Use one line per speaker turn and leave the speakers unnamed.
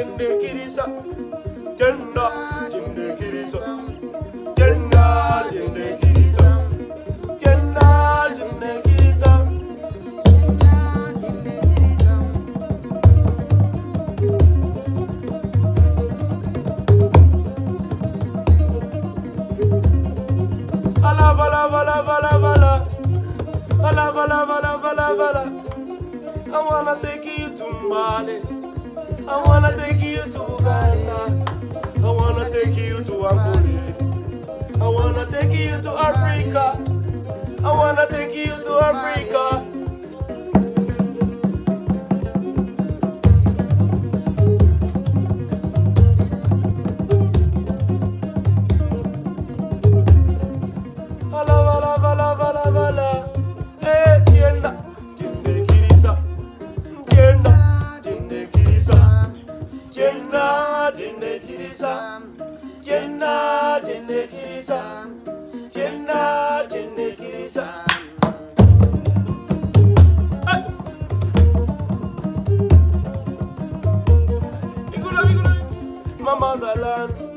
chende kirisa chenda chende kirisa chenda chende kirisa chenda chende kirisa Ala bala bala bala bala Bala bala bala bala bala I wanna take you to Mali. I wanna take you to Ghana. I wanna take you to Angola. I wanna take you to Africa. I wanna take you to Africa tenekirisa kyena tenekirisa kyena tenekirisa Mama Galan.